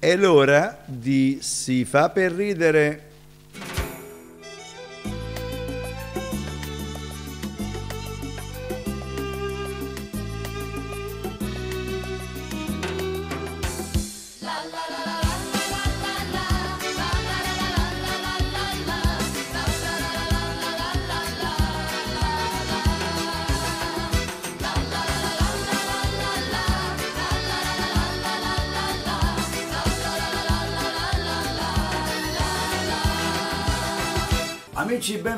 È l'ora di Si fa per ridere.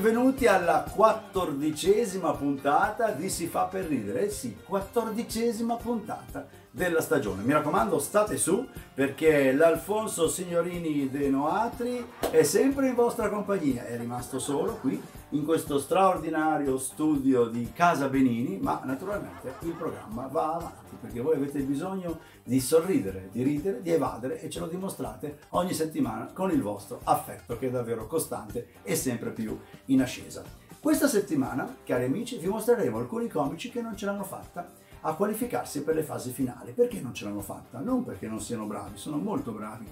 Benvenuti alla quattordicesima puntata di Si fa per ridere. Eh sì, quattordicesima puntata della stagione. Mi raccomando, state su perché l'Alfonso Signorini De Noatri è sempre in vostra compagnia. È rimasto solo qui in questo straordinario studio di Casa Benini, ma naturalmente il programma va avanti perché voi avete bisogno di sorridere, di ridere, di evadere e ce lo dimostrate ogni settimana con il vostro affetto che è davvero costante e sempre più in ascesa. Questa settimana, cari amici, vi mostreremo alcuni comici che non ce l'hanno fatta a qualificarsi per le fasi finali. Perché non ce l'hanno fatta? Non perché non siano bravi, sono molto bravi,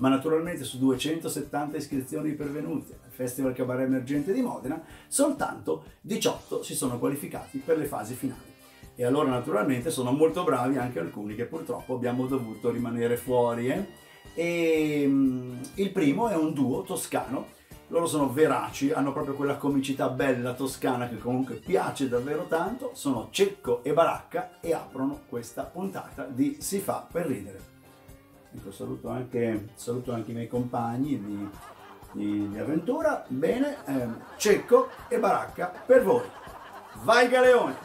ma naturalmente su 270 iscrizioni pervenute al Festival Cabaret Emergente di Modena, soltanto 18 si sono qualificati per le fasi finali. E allora naturalmente sono molto bravi anche alcuni che purtroppo abbiamo dovuto rimanere fuori. Eh? E, um, il primo è un duo toscano, loro sono veraci, hanno proprio quella comicità bella toscana che comunque piace davvero tanto, sono Cecco e Baracca e aprono questa puntata di Si fa per ridere. Ecco, saluto anche, saluto anche i miei compagni di, di, di avventura. Bene, ehm, Cecco e Baracca per voi. Vai Galeone!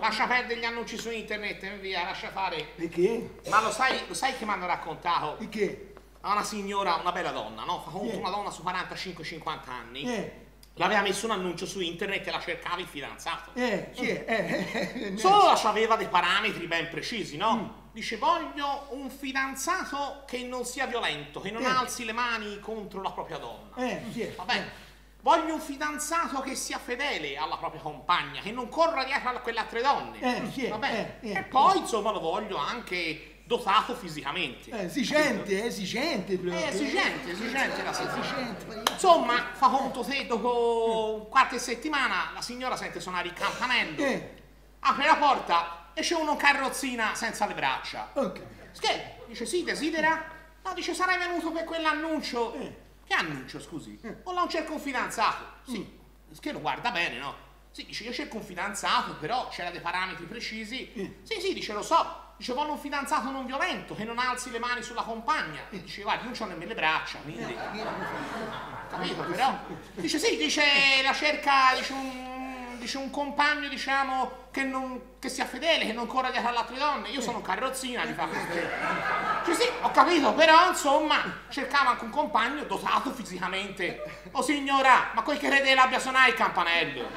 Lascia perdere gli annunci su internet e via, lascia fare. Perché? Ma lo sai, lo sai che mi hanno raccontato? Perché? A una signora, una bella donna, no? Fa conto Eh. una donna su 45-50 anni. Eh, L'aveva messo un annuncio su internet e la cercava il fidanzato. eh, sì, eh, eh, eh, Solo aveva dei parametri ben precisi, no? Mm. Dice voglio un fidanzato che non sia violento, che non Eh. alzi le mani contro la propria donna. Eh, sì, eh. Vabbè, voglio un fidanzato che sia fedele alla propria compagna, che non corra dietro a quelle altre donne. Eh, sì, Vabbè, eh, eh. e poi insomma lo voglio anche dotato fisicamente. Eh, si sente, eh, si sente proprio. Eh, esigente, esigente la signora. Esigente, ma- Insomma, fa conto se dopo qualche settimana la signora sente suonare il campanello, Eh, apre la porta, esce uno in carrozzina senza le braccia. ok. Che? Dice sì, desidera? No, dice sarai venuto per quell'annuncio. Eh. Che annuncio, scusi? O non cerco un fidanzato? Sì. Mm. Che lo guarda bene, no? Sì, dice io cerco un fidanzato, però c'era dei parametri precisi. Eh. Sì, sì, dice lo so. Dice voglio un fidanzato non violento, che non alzi le mani sulla compagna. Eh. Dice guarda, non c'ho nemmeno le braccia, quindi... Capito, però? Dice sì, dice la cerca, dice un, dice un compagno, diciamo, che, non, che sia fedele, che non corra dietro alle altre donne. Io sono un carrozzina, gli fa questo. Dice sì, ho capito, però insomma, cercava anche un compagno dotato fisicamente. Oh signora, ma quel che crede l'abbia suonato il campanello.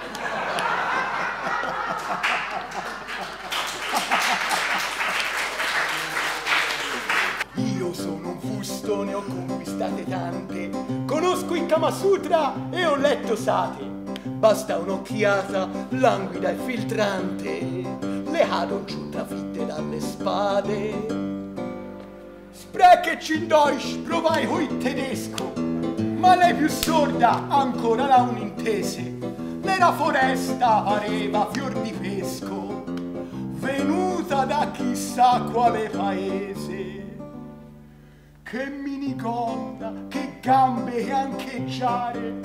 Fusto, ne ho conquistate tante. Conosco il Kama Sutra e ho letto sate. Basta un'occhiata languida e filtrante. Le cado giù trafitte dalle spade. Sprech in Deutsch, provai coi tedesco. Ma lei più sorda ancora la un'intese. Nella foresta pareva fior di pesco. Venuta da chissà quale paese. Che minigonna, che gambe che ancheggiare,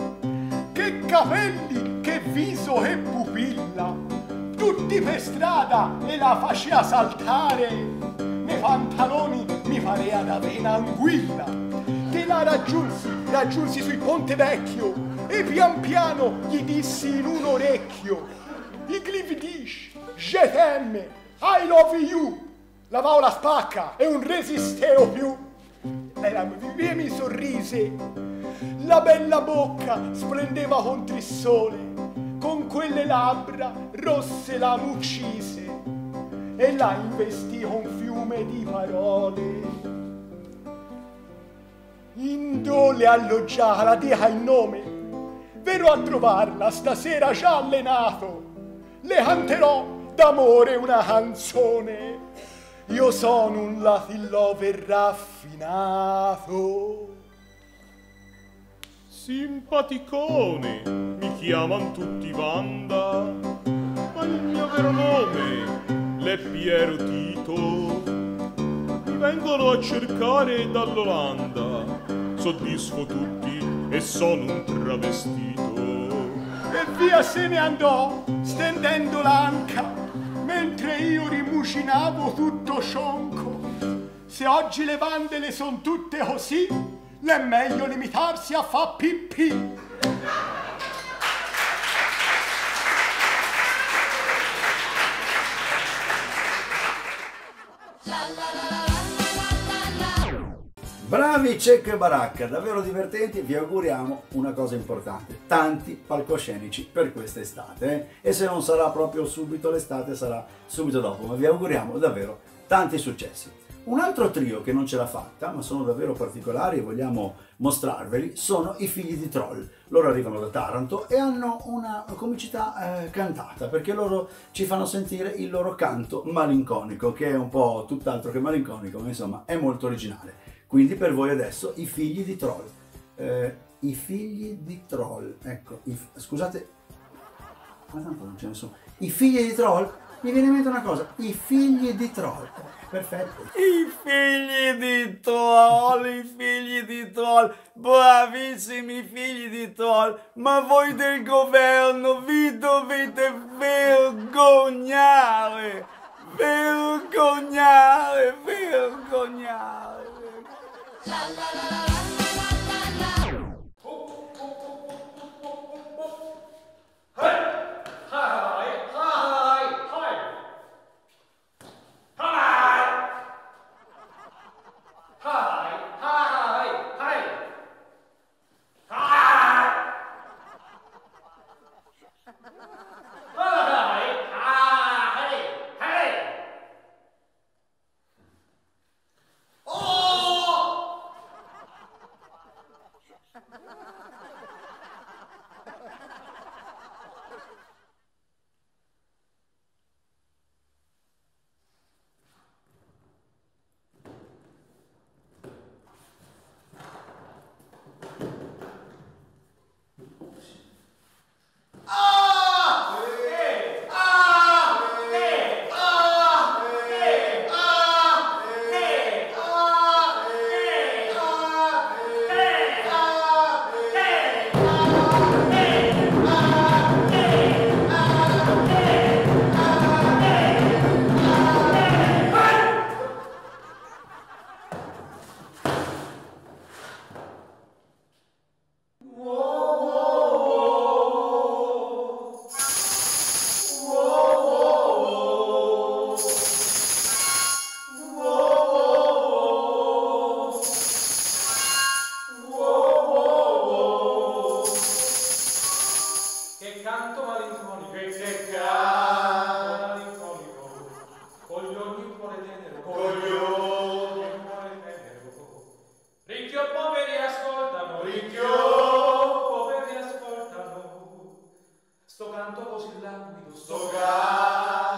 che capelli, che viso e pupilla, tutti per strada e la faceva saltare. Nei pantaloni mi parea da vena anguilla, che la raggiunsi, raggiunsi sul ponte vecchio e pian piano gli dissi in un orecchio, i glividish, je t'aime, I love you, lavavo la spacca e un resisteo più. Via mi sorrise, la bella bocca splendeva contro il sole, con quelle labbra rosse la m'uccise e la investì con fiume di parole. In dove alloggiata la dica il nome, verrò a trovarla stasera già allenato, le canterò d'amore una canzone. Io sono un Latin lover raffinato. Simpaticone, mi chiamano tutti Vanda, ma il mio vero nome è Piero Tito. Mi vengono a cercare dall'Olanda, soddisfo tutti e sono un travestito. E via se ne andò, stendendo l'anca, mentre io rimucinavo tutto scionco. Se oggi le vandele son tutte così, l'è meglio limitarsi a fa pipì. Bravi Cecco e Baracca, davvero divertenti, vi auguriamo una cosa importante, tanti palcoscenici per quest'estate eh? e se non sarà proprio subito l'estate sarà subito dopo, ma vi auguriamo davvero tanti successi. Un altro trio che non ce l'ha fatta, ma sono davvero particolari e vogliamo mostrarveli, sono i figli di Troll. Loro arrivano da Taranto e hanno una comicità eh, cantata, perché loro ci fanno sentire il loro canto malinconico, che è un po' tutt'altro che malinconico, ma insomma è molto originale. Quindi per voi adesso i figli di Troll. Eh, I figli di Troll, ecco, i, scusate, ma tanto non ce ne sono. I figli di Troll, mi viene in mente una cosa, i figli di Troll. Perfetto. I figli di troll, i figli di troll, bravissimi figli di troll, ma voi del governo vi sto canto mi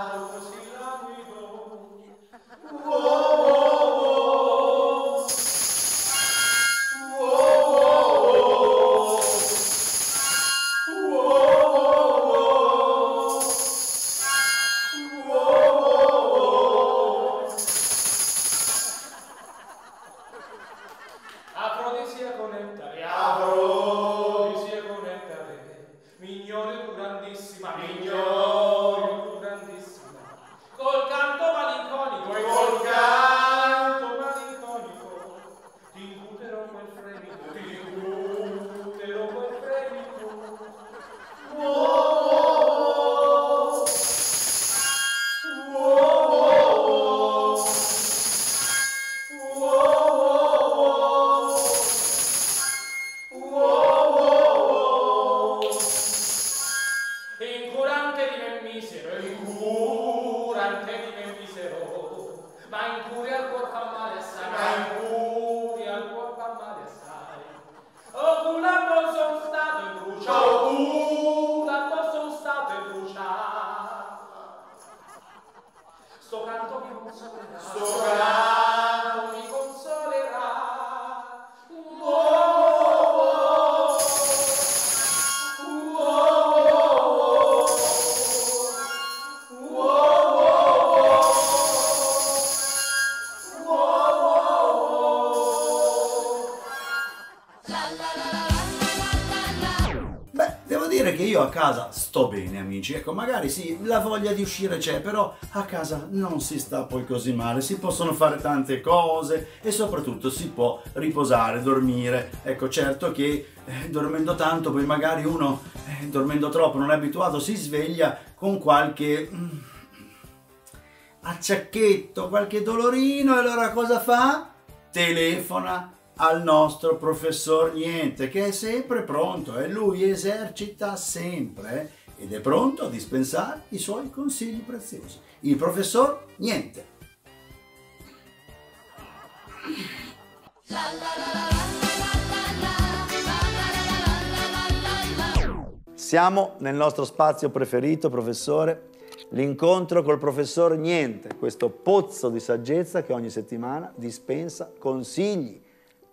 casa sto bene, amici. Ecco, magari sì, la voglia di uscire c'è, però a casa non si sta poi così male. Si possono fare tante cose e soprattutto si può riposare, dormire. Ecco, certo che eh, dormendo tanto, poi magari uno, eh, dormendo troppo, non è abituato, si sveglia con qualche mm, acciacchetto, qualche dolorino e allora cosa fa? Telefona al nostro professor Niente che è sempre pronto e lui esercita sempre eh, ed è pronto a dispensare i suoi consigli preziosi. Il professor Niente. Siamo nel nostro spazio preferito, professore, l'incontro col professor Niente, questo pozzo di saggezza che ogni settimana dispensa consigli,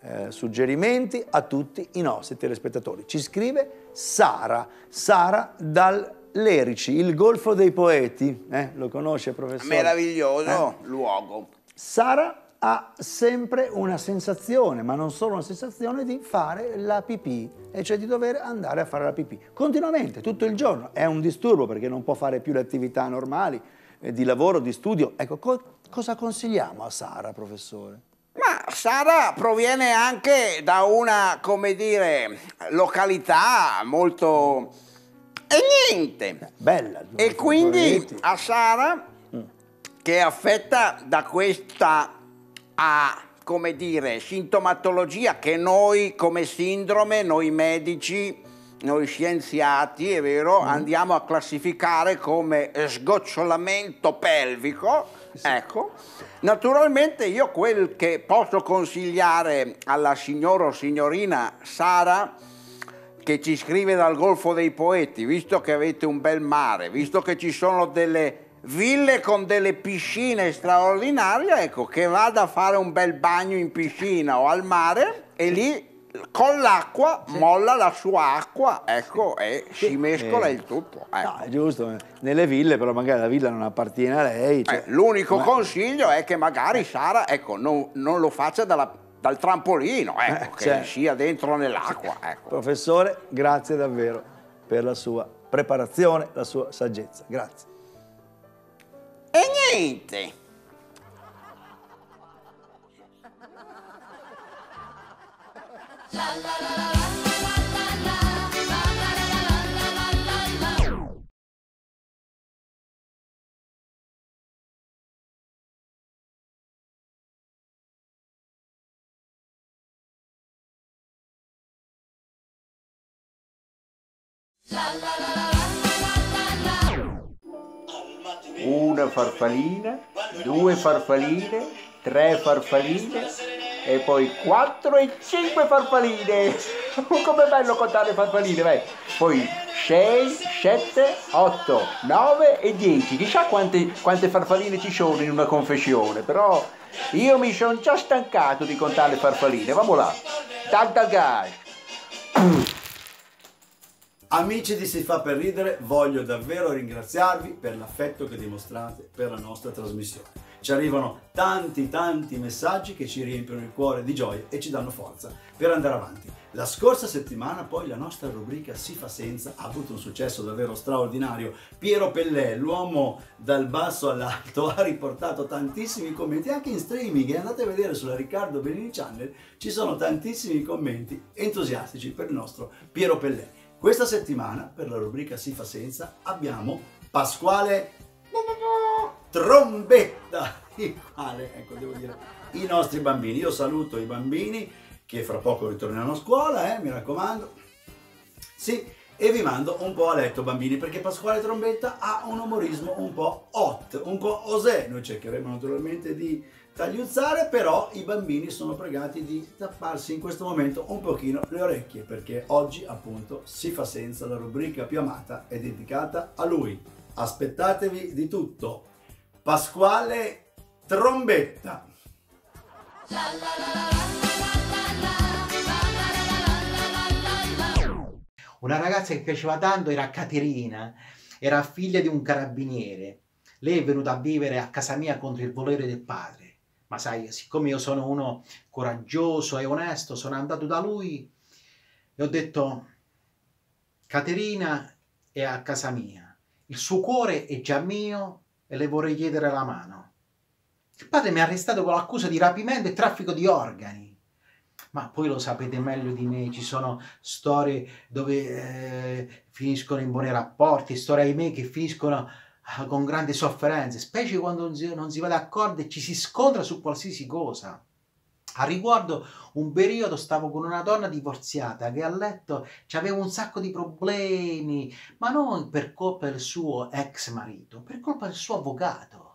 eh, suggerimenti a tutti i nostri telespettatori. Ci scrive Sara, Sara dal Lerici, il Golfo dei Poeti, eh, lo conosce professore? Meraviglioso Eh? luogo. Sara ha sempre una sensazione, ma non solo una sensazione, di fare la pipì, e cioè di dover andare a fare la pipì continuamente, tutto il giorno. È un disturbo perché non può fare più le attività normali eh, di lavoro, di studio. Ecco, co- cosa consigliamo a Sara, professore? Ma Sara proviene anche da una, come dire, località molto... e niente. Bella. E quindi a Sara, che è affetta da questa, ah, come dire, sintomatologia che noi come sindrome, noi medici, noi scienziati, è vero, andiamo a classificare come sgocciolamento pelvico, ecco. Naturalmente io quel che posso consigliare alla signora o signorina Sara che ci scrive dal Golfo dei Poeti, visto che avete un bel mare, visto che ci sono delle ville con delle piscine straordinarie, ecco, che vada a fare un bel bagno in piscina o al mare e lì con l'acqua molla la sua acqua, ecco, e si mescola Eh. il tutto. ecco. No, è giusto, eh. nelle ville, però magari la villa non appartiene a lei. cioè- Eh, l'unico Ma- consiglio è che magari Sara ecco, non, non lo faccia dalla- dal trampolino, ecco, Eh, che certo. sia dentro nell'acqua. Ecco. Professore, grazie davvero per la sua preparazione, la sua saggezza. Grazie. E niente. Una farfallina, due farfalline, tre farfalline e poi quattro e cinque farfalline. Com'è bello contare farfalline, vai. Poi sei, sette, otto, nove e dieci. Chissà quante, quante farfalline ci sono in una confessione, però io mi sono già stancato di contare le farfalline. Vamo là. Dal gas. Amici di Si fa per ridere, voglio davvero ringraziarvi per l'affetto che dimostrate per la nostra trasmissione. Ci arrivano tanti tanti messaggi che ci riempiono il cuore di gioia e ci danno forza per andare avanti. La scorsa settimana poi la nostra rubrica Si fa senza ha avuto un successo davvero straordinario. Piero Pellè, l'uomo dal basso all'alto, ha riportato tantissimi commenti anche in streaming e andate a vedere sulla Riccardo Benini Channel, ci sono tantissimi commenti entusiastici per il nostro Piero Pellè. Questa settimana, per la rubrica Si fa senza, abbiamo Pasquale Trombetta, il ecco, devo dire, i nostri bambini. Io saluto i bambini che fra poco ritorneranno a scuola, eh, mi raccomando. Sì, e vi mando un po' a letto bambini, perché Pasquale Trombetta ha un umorismo un po' hot, un po' osè. Noi cercheremo naturalmente di tagliuzzare, però i bambini sono pregati di tapparsi in questo momento un pochino le orecchie, perché oggi appunto si fa senza la rubrica più amata è dedicata a lui. Aspettatevi di tutto. Pasquale trombetta. Una ragazza che piaceva tanto era Caterina, era figlia di un carabiniere. Lei è venuta a vivere a casa mia contro il volere del padre. Ma sai, siccome io sono uno coraggioso e onesto, sono andato da lui e ho detto, Caterina è a casa mia, il suo cuore è già mio e le vorrei chiedere la mano. Il padre mi ha arrestato con l'accusa di rapimento e traffico di organi. Ma poi lo sapete meglio di me, ci sono storie dove eh, finiscono in buoni rapporti, storie ahimè che finiscono ah, con grandi sofferenze, specie quando non si, non si va d'accordo e ci si scontra su qualsiasi cosa. A riguardo, un periodo stavo con una donna divorziata che a letto aveva un sacco di problemi, ma non per colpa del suo ex marito, per colpa del suo avvocato.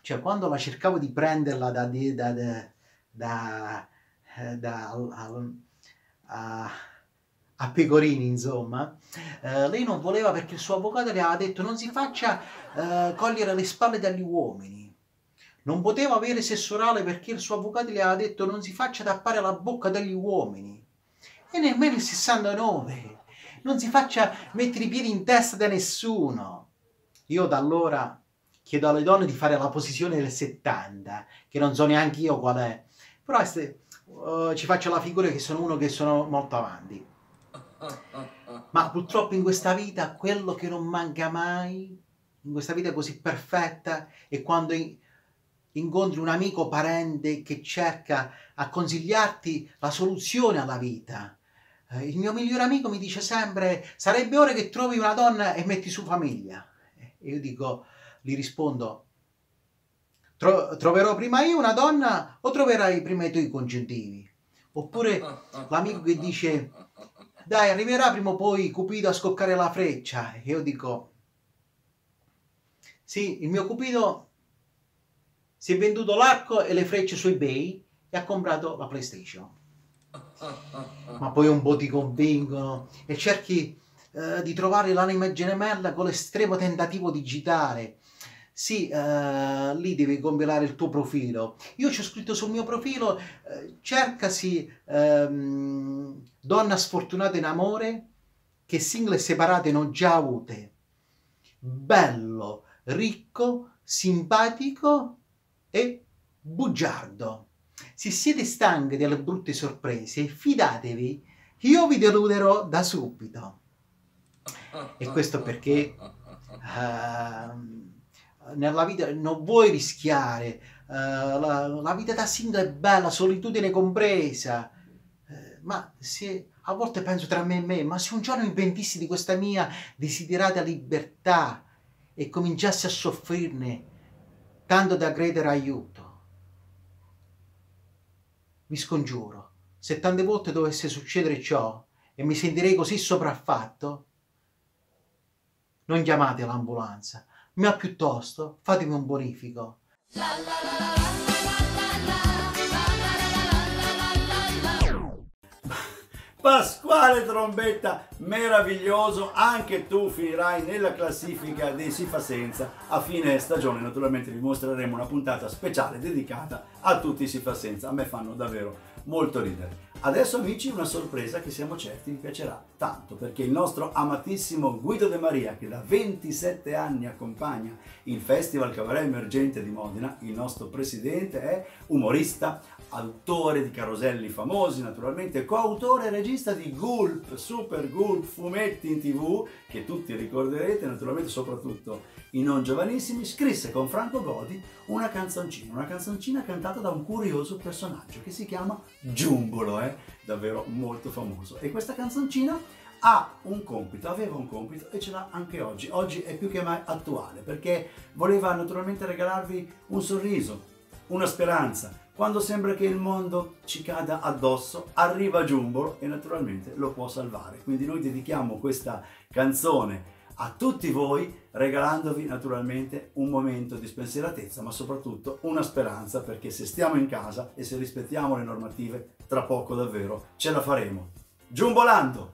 Cioè, quando la cercavo di prenderla da, da, da, da eh, a, a, a, pecorini, insomma, eh, lei non voleva perché il suo avvocato le aveva detto non si faccia eh, cogliere le spalle dagli uomini. Non poteva avere sesso orale perché il suo avvocato le aveva detto non si faccia tappare la bocca dagli uomini. E nemmeno il 69. Non si faccia mettere i piedi in testa da nessuno. Io da allora chiedo alle donne di fare la posizione del 70, che non so neanche io qual è. Però uh, ci faccio la figura che sono uno che sono molto avanti. Ma purtroppo in questa vita quello che non manca mai, in questa vita così perfetta, è quando incontri un amico parente che cerca a consigliarti la soluzione alla vita. Eh, il mio migliore amico mi dice sempre: sarebbe ora che trovi una donna e metti su famiglia. E io dico, gli rispondo: Tro- troverò prima io una donna o troverai prima i tuoi congiuntivi? Oppure l'amico che dice, dai, arriverà prima o poi Cupido a scoccare la freccia. E io dico, sì, il mio Cupido si è venduto l'arco e le frecce su eBay e ha comprato la PlayStation. Ma poi un po' ti convincono e cerchi eh, di trovare l'anima gemella con l'estremo tentativo digitale sì, uh, lì devi compilare il tuo profilo. Io ci ho scritto sul mio profilo, uh, cercasi um, donna sfortunata in amore che single e separate non già avute. Bello, ricco, simpatico e bugiardo. Se siete stanchi delle brutte sorprese, fidatevi, io vi deluderò da subito. E questo perché... Uh, nella vita non vuoi rischiare, uh, la, la, vita da single è bella, solitudine compresa, uh, ma se a volte penso tra me e me, ma se un giorno mi pentissi di questa mia desiderata libertà e cominciassi a soffrirne tanto da credere aiuto, vi scongiuro, se tante volte dovesse succedere ciò e mi sentirei così sopraffatto, non chiamate l'ambulanza, ma piuttosto fatemi un bonifico. Pasquale Trombetta, meraviglioso, anche tu finirai nella classifica dei Si fa senza. A fine stagione naturalmente vi mostreremo una puntata speciale dedicata a tutti i Si fa senza. A me fanno davvero molto ridere. Adesso amici una sorpresa che siamo certi vi piacerà tanto perché il nostro amatissimo Guido De Maria che da 27 anni accompagna il Festival Cabaret Emergente di Modena, il nostro presidente è umorista, autore di caroselli famosi, naturalmente coautore e regista di Gulp, Super Gulp, fumetti in tv, che tutti ricorderete, naturalmente soprattutto i non giovanissimi, scrisse con Franco Godi una canzoncina, una canzoncina cantata da un curioso personaggio che si chiama Giumbolo, eh? davvero molto famoso. E questa canzoncina ha un compito, aveva un compito e ce l'ha anche oggi. Oggi è più che mai attuale perché voleva naturalmente regalarvi un sorriso, una speranza, quando sembra che il mondo ci cada addosso, arriva Giumbolo e naturalmente lo può salvare. Quindi noi dedichiamo questa canzone a tutti voi, regalandovi naturalmente un momento di spensieratezza, ma soprattutto una speranza, perché se stiamo in casa e se rispettiamo le normative, tra poco davvero ce la faremo. Giumbolando!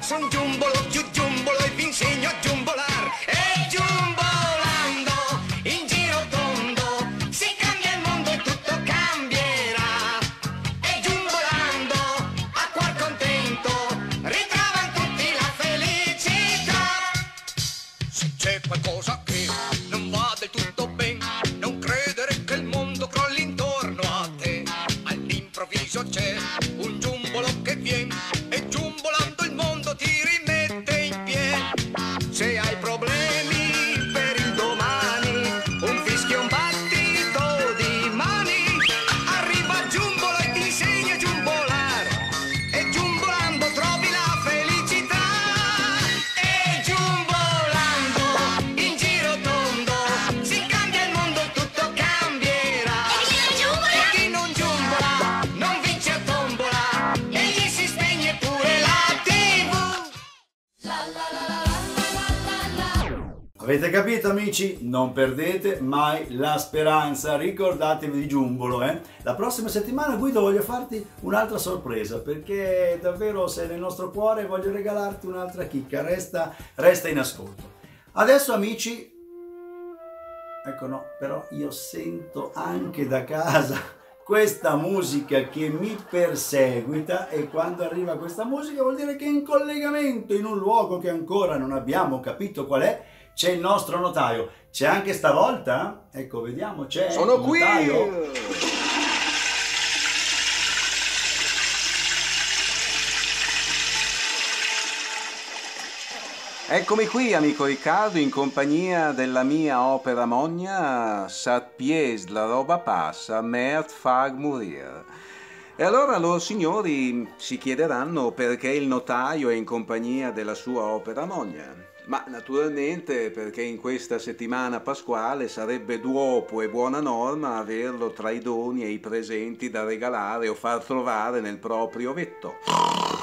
Sono giumbolo, giù giumbolo e vi insegno a giumbolo! Avete capito amici? Non perdete mai la speranza, ricordatevi di Giumbolo. Eh? La prossima settimana Guido voglio farti un'altra sorpresa perché davvero sei nel nostro cuore e voglio regalarti un'altra chicca, resta, resta in ascolto. Adesso amici, ecco no, però io sento anche da casa questa musica che mi perseguita e quando arriva questa musica vuol dire che in collegamento in un luogo che ancora non abbiamo capito qual è c'è il nostro notaio. C'è anche stavolta? Ecco, vediamo, c'è Sono qui! notaio. Eccomi qui, amico Riccardo, in compagnia della mia opera mogna Sat pies la roba passa, mert fag morir. E allora loro signori si chiederanno perché il notaio è in compagnia della sua opera mogna. Ma naturalmente perché in questa settimana pasquale sarebbe d'uopo e buona norma averlo tra i doni e i presenti da regalare o far trovare nel proprio vetto.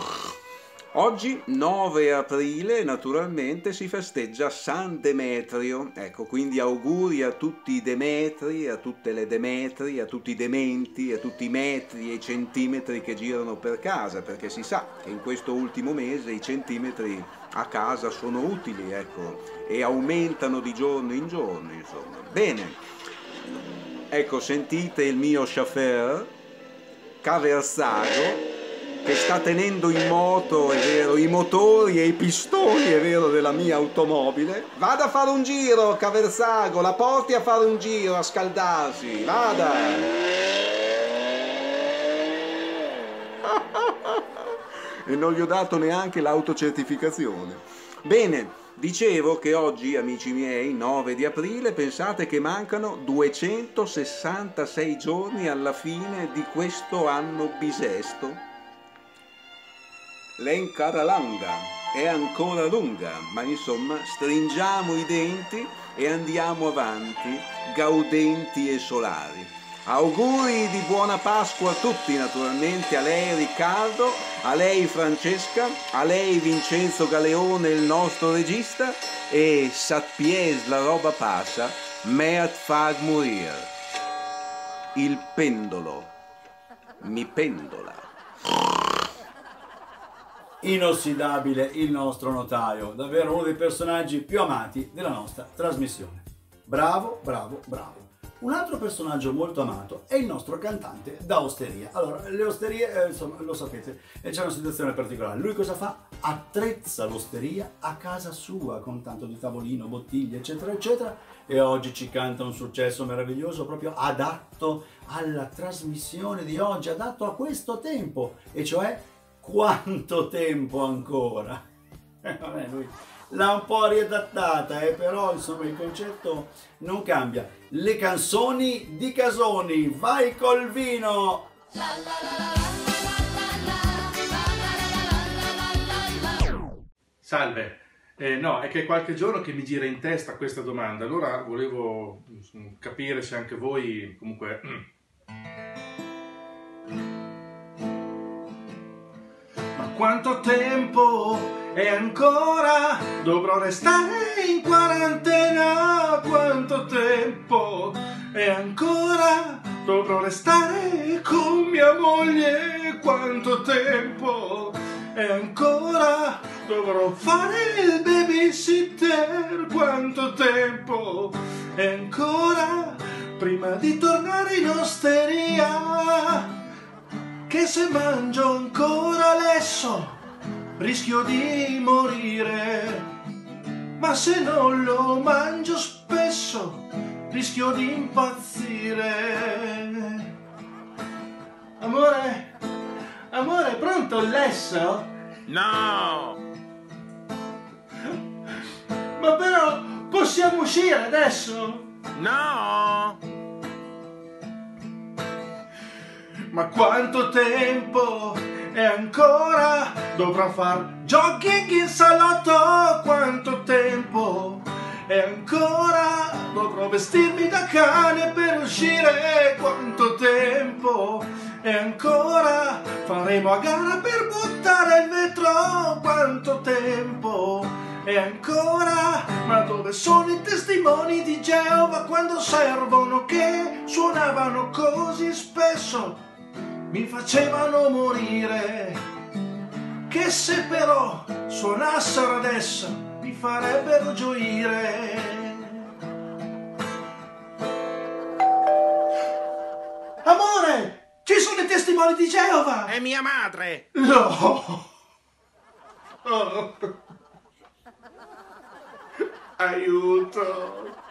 Oggi, 9 aprile, naturalmente si festeggia San Demetrio. Ecco, quindi auguri a tutti i Demetri, a tutte le Demetri, a tutti i dementi, a tutti i metri e i centimetri che girano per casa, perché si sa che in questo ultimo mese i centimetri a casa sono utili, ecco, e aumentano di giorno in giorno, insomma. Bene, ecco, sentite il mio chauffeur, Caversago, che sta tenendo in moto, è vero, i motori e i pistoni, è vero, della mia automobile. Vada a fare un giro, Caversago, la porti a fare un giro, a scaldarsi, vada! e non gli ho dato neanche l'autocertificazione. Bene, dicevo che oggi, amici miei, 9 di aprile, pensate che mancano 266 giorni alla fine di questo anno bisesto. L'encara langa è ancora lunga, ma insomma stringiamo i denti e andiamo avanti, gaudenti e solari. Auguri di buona Pasqua a tutti, naturalmente a lei Riccardo, a lei Francesca, a lei Vincenzo Galeone, il nostro regista, e Satpies la roba passa, meat fag morir. Il pendolo mi pendola. Inossidabile il nostro notaio, davvero uno dei personaggi più amati della nostra trasmissione. Bravo, bravo, bravo. Un altro personaggio molto amato è il nostro cantante da osteria. Allora, le osterie, eh, insomma, lo sapete, e c'è una situazione particolare. Lui cosa fa? Attrezza l'osteria a casa sua con tanto di tavolino, bottiglie, eccetera, eccetera. E oggi ci canta un successo meraviglioso proprio adatto alla trasmissione di oggi, adatto a questo tempo, e cioè quanto tempo ancora? Eh, vabbè, lui l'ha un po' riadattata, eh, però insomma il concetto non cambia. Le canzoni di Casoni, vai col vino! Salve, Eh, no, è che è qualche giorno che mi gira in testa questa domanda, allora volevo mm, capire se anche voi comunque... quanto tempo e ancora dovrò restare in quarantena? Quanto tempo e ancora dovrò restare con mia moglie? Quanto tempo e ancora dovrò fare il babysitter? Quanto tempo e ancora prima di tornare in osteria? Che se mangio ancora adesso rischio di morire, ma se non lo mangio spesso rischio di impazzire. Amore, amore, pronto lesso? No! Ma però possiamo uscire adesso? No! Ma quanto tempo e ancora dovrò far jogging in salotto? Quanto tempo e ancora dovrò vestirmi da cane per uscire? Quanto tempo e ancora faremo a gara per buttare il vetro? Quanto tempo E ancora, ma dove sono i testimoni di Geova quando servono che suonavano così spesso? Mi facevano morire. Che se però suonassero adesso mi farebbero gioire. Amore, ci sono i testimoni di Geova! È mia madre! No! Oh. Aiuto!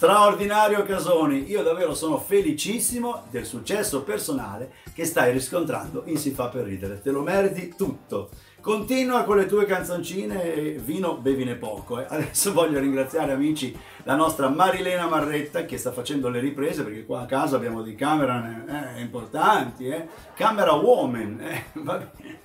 Straordinario Casoni, io davvero sono felicissimo del successo personale che stai riscontrando in Si fa per ridere, te lo meriti tutto. Continua con le tue canzoncine vino bevine poco. eh. Adesso voglio ringraziare amici la nostra Marilena Marretta che sta facendo le riprese perché qua a casa abbiamo dei camera eh, importanti, eh. camera woman. eh, va bene.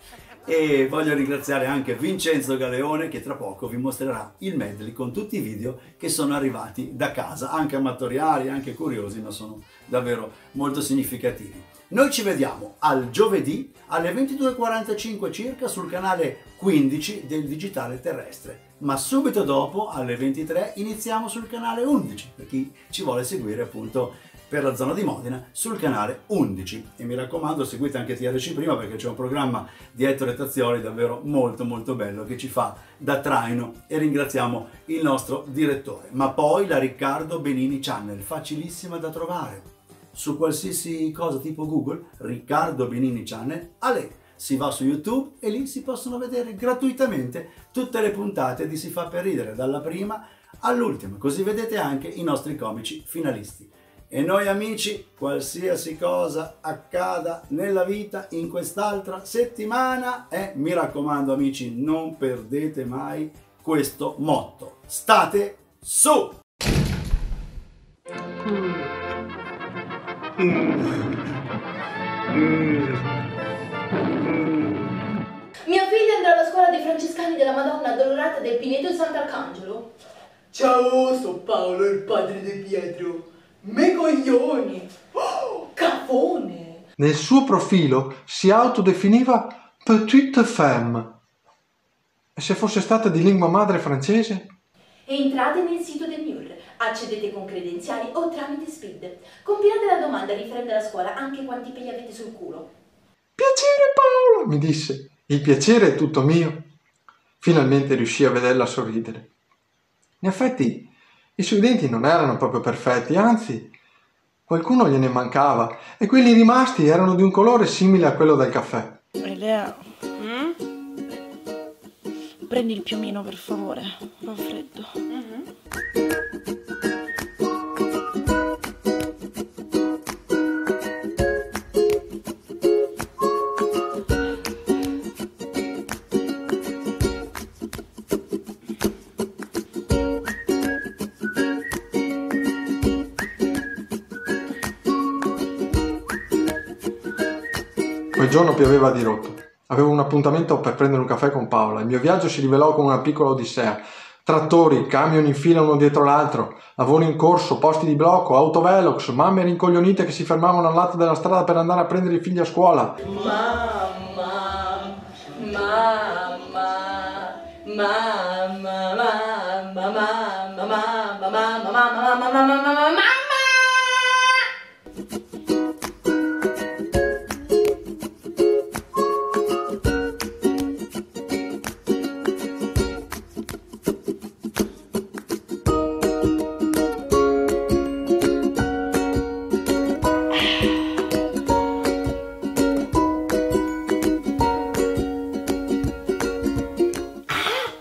E voglio ringraziare anche Vincenzo Galeone che tra poco vi mostrerà il medley con tutti i video che sono arrivati da casa, anche amatoriali, anche curiosi, ma sono davvero molto significativi. Noi ci vediamo al giovedì alle 22.45 circa sul canale 15 del Digitale Terrestre, ma subito dopo alle 23 iniziamo sul canale 11 per chi ci vuole seguire appunto per la zona di Modena sul canale 11 e mi raccomando seguite anche TRC prima perché c'è un programma di Ettore Tazzioli davvero molto molto bello che ci fa da traino. E ringraziamo il nostro direttore. Ma poi la Riccardo Benini Channel facilissima da trovare. Su qualsiasi cosa tipo Google Riccardo Benini Channel a lei. Si va su YouTube e lì si possono vedere gratuitamente tutte le puntate di Si fa per ridere dalla prima all'ultima. Così vedete anche i nostri comici finalisti e noi amici, qualsiasi cosa accada nella vita in quest'altra settimana, eh, mi raccomando amici, non perdete mai questo motto. State su! Mio figlio andrà alla scuola dei francescani della Madonna Addolorata del Pineto Sant'Arcangelo. Ciao, sono Paolo, il padre di Pietro. Me coglioni! Oh, cafone! Nel suo profilo si autodefiniva petite femme. E se fosse stata di lingua madre francese? Entrate nel sito del MIUR, accedete con credenziali o tramite SPID. Compilate la domanda riferente alla scuola anche quanti peli avete sul culo. Piacere Paolo, mi disse. Il piacere è tutto mio. Finalmente riuscì a vederla sorridere. In effetti, i suoi denti non erano proprio perfetti, anzi, qualcuno gliene mancava e quelli rimasti erano di un colore simile a quello del caffè. Elea, prendi il piumino per favore, ho freddo. Quel giorno pioveva di rotto. Avevo un appuntamento per prendere un caffè con Paola. Il mio viaggio si rivelò come una piccola odissea. Trattori, camion in fila uno dietro l'altro, lavori in corso, posti di blocco, autovelox, mamme rincoglionite che si fermavano al lato della strada per andare a prendere i figli a scuola. Mamma, mamma, mamma, mamma, mamma, mamma, mamma, mamma, mamma, mamma, mamma, mamma.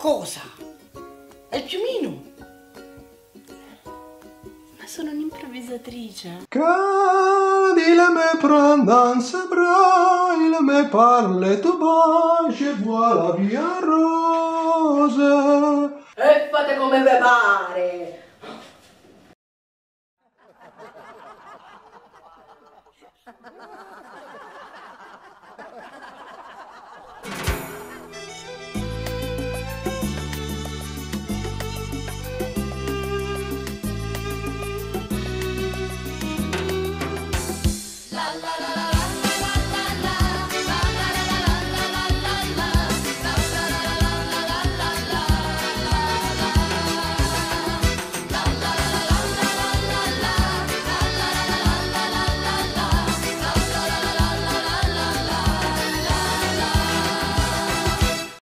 Cosa? È il piumino! Ma sono un'improvvisatrice! Cadi le me prendan sebra, il me parle tu bace, voilà via rose! E fate come ve pare!